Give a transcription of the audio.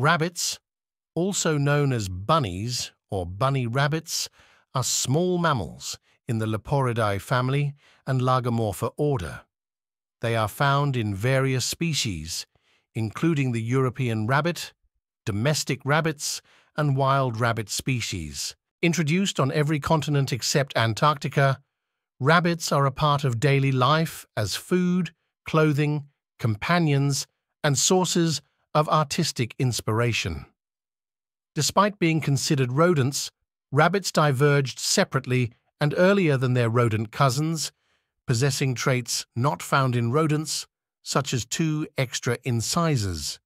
Rabbits, also known as bunnies or bunny rabbits, are small mammals in the Leporidae family and Lagomorpha order. They are found in various species, including the European rabbit, domestic rabbits, and wild rabbit species. Introduced on every continent except Antarctica, rabbits are a part of daily life as food, clothing, companions, and sources of artistic inspiration. Despite being considered rodents, rabbits diverged separately and earlier than their rodent cousins, possessing traits not found in rodents, such as two extra incisors.